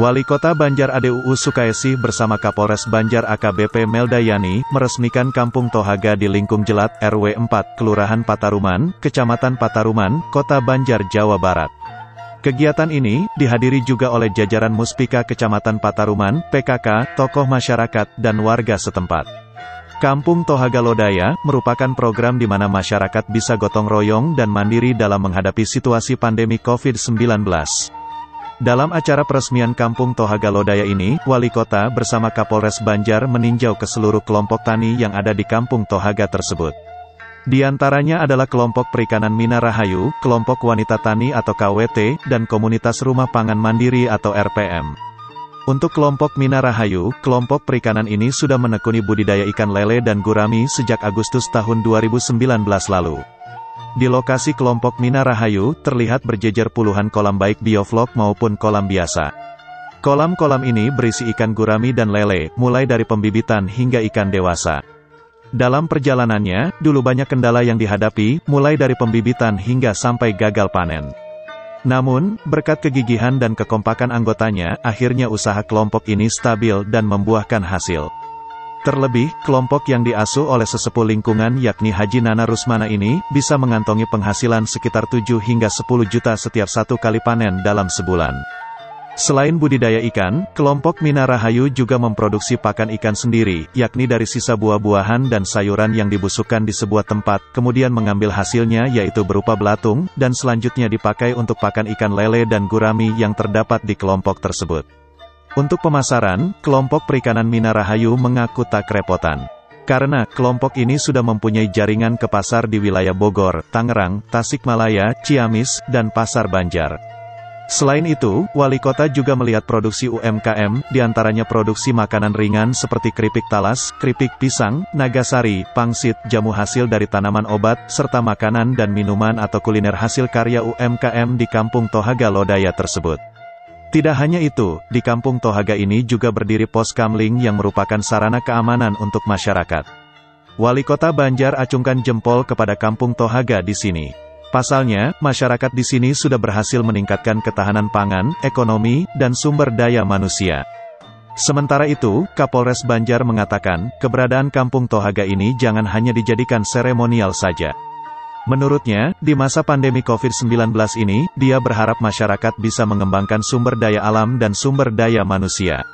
Wali Kota Banjar ADUU Sukaisi bersama Kapolres Banjar AKBP Meldayani meresmikan Kampung Tohaga di Lingkung Jelat RW 4, Kelurahan Pataruman, Kecamatan Pataruman, Kota Banjar, Jawa Barat. Kegiatan ini dihadiri juga oleh jajaran Muspika Kecamatan Pataruman, PKK, tokoh masyarakat, dan warga setempat. Kampung Tohaga Lodaya merupakan program di mana masyarakat bisa gotong royong dan mandiri dalam menghadapi situasi pandemi COVID-19. Dalam acara peresmian Kampung Tohaga Lodaya ini, Wali Kota bersama Kapolres Banjar meninjau ke seluruh kelompok tani yang ada di Kampung Tohaga tersebut. Di antaranya adalah kelompok perikanan Mina Rahayu, kelompok wanita tani atau KWT, dan komunitas rumah pangan mandiri atau RPM. Untuk kelompok Mina Rahayu, kelompok perikanan ini sudah menekuni budidaya ikan lele dan gurami sejak Agustus tahun 2019 lalu. Di lokasi kelompok Mina Rahayu, terlihat berjejer puluhan kolam baik bioflok maupun kolam biasa. Kolam-kolam ini berisi ikan gurami dan lele, mulai dari pembibitan hingga ikan dewasa. Dalam perjalanannya, dulu banyak kendala yang dihadapi, mulai dari pembibitan hingga sampai gagal panen. Namun, berkat kegigihan dan kekompakan anggotanya, akhirnya usaha kelompok ini stabil dan membuahkan hasil. Terlebih, kelompok yang diasuh oleh sesepuh lingkungan yakni Haji Nana Rusmana ini, bisa mengantongi penghasilan sekitar 7 hingga 10 juta setiap satu kali panen dalam sebulan. Selain budidaya ikan, kelompok Mina Rahayu juga memproduksi pakan ikan sendiri, yakni dari sisa buah-buahan dan sayuran yang dibusukkan di sebuah tempat, kemudian mengambil hasilnya yaitu berupa belatung, dan selanjutnya dipakai untuk pakan ikan lele dan gurami yang terdapat di kelompok tersebut. Untuk pemasaran, kelompok perikanan Mina Rahayu mengaku tak kerepotan. Karena, kelompok ini sudah mempunyai jaringan ke pasar di wilayah Bogor, Tangerang, Tasikmalaya, Ciamis, dan Pasar Banjar. Selain itu, wali kota juga melihat produksi UMKM, di antaranya produksi makanan ringan seperti keripik talas, keripik pisang, nagasari, pangsit, jamu hasil dari tanaman obat, serta makanan dan minuman atau kuliner hasil karya UMKM di Kampung Tohaga Lodaya tersebut. Tidak hanya itu, di kampung Tohaga ini juga berdiri pos kamling yang merupakan sarana keamanan untuk masyarakat. Wali Kota Banjar acungkan jempol kepada kampung Tohaga di sini. Pasalnya, masyarakat di sini sudah berhasil meningkatkan ketahanan pangan, ekonomi, dan sumber daya manusia. Sementara itu, Kapolres Banjar mengatakan, keberadaan kampung Tohaga ini jangan hanya dijadikan seremonial saja. Menurutnya, di masa pandemi COVID-19 ini, dia berharap masyarakat bisa mengembangkan sumber daya alam dan sumber daya manusia.